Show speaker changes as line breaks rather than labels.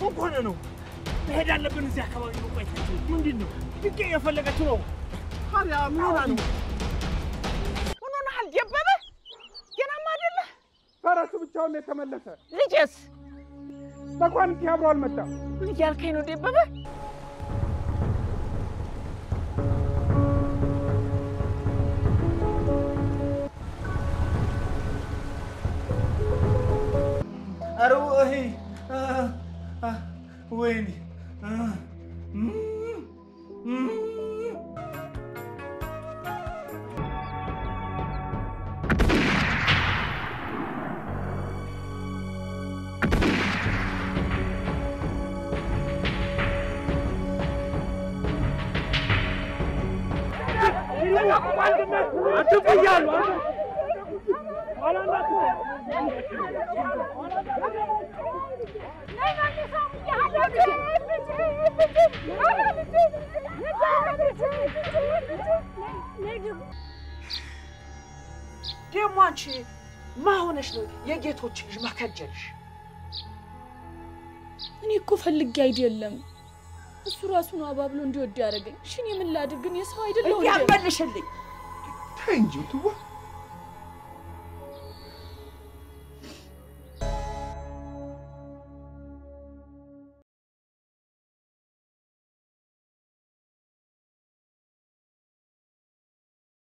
ነው? መሄድ አለብን። እዚህ አካባቢ መቆየታችን ምንድን ነው? ድቄ የፈለገችው ነው። ታዲያ ምን ሆና ነው?
ምን ሆነሃል ደበበ? ገናማ አይደለ?
ፈረሱ ብቻውን ነው የተመለሰ።
ልጄስ
መኳንንት አብሮ አልመጣም።
ምን እያልከኝ ነው ደበበ?
啊，喂你，嗯，嗯，嗯。
ደግሞ አንቺ ማሆነሽ ነው የጌቶችሽ መከጀልሽ?
እኔ እኮ ፈልጌ አይደለም። እሱ ራሱ ነው አባብሎ እንዲወድ ያደረገኝ። እሺ እኔ ምን ላድርግ? እኔ ሰው አይደለሁ እንዴ?
ያመልሽልኝ
ተይ እንጂ ትዋ